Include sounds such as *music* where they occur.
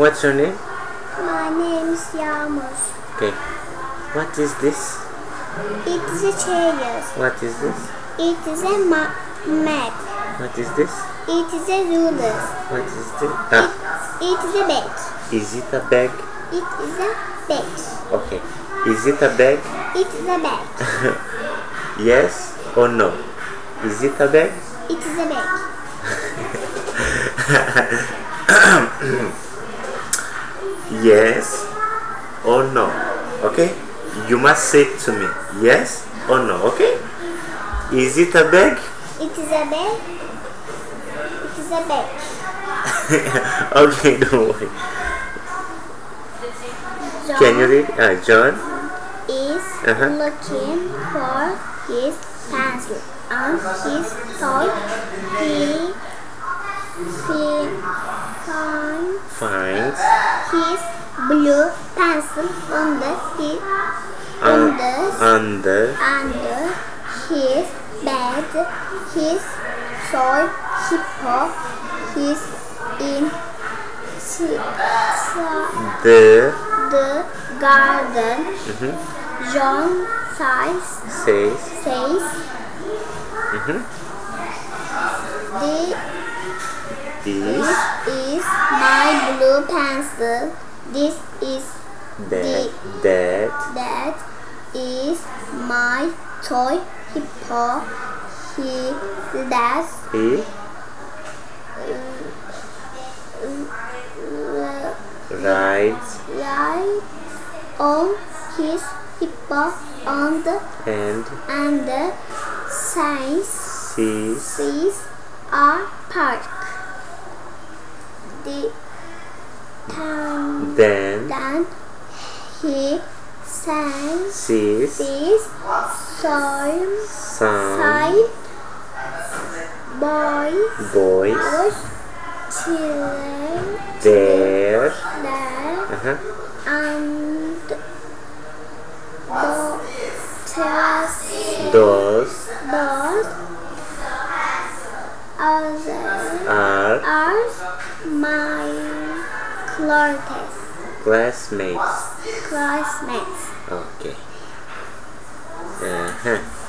What's your name? My name is Yağmur. Okay. What is this? It is a chair. What is this? It is a ma- map. What is this? It is a ruler. What is this? Ah, It is a bag. is it a bag? It is a bag. Okay. Is it a bag? It is a bag. *laughs* Yes or no? Is it a bag? It is a bag. *laughs* Yes or no? Okay? You must say to me. Yes or no? Okay? Is it a bag? It is a bag. It is a bag. okay, don't worry. John Can you read? Uh, John? is Uh-huh. looking for his pencil and his toy. He he finds Finds his blue pencil under his un- under under under his bed. His toy hippo is in the the the garden. Mhm. John says says says mhm, this is is pencil. This is that that that is my toy hippo. He does he rides ride on his hippo on the and and the signs sees sees a park. The then then he sang sees sees some some side boys boys children there there uh-huh, and the those those others are are my clothes classmates. Classmates. Okay. Uh-huh.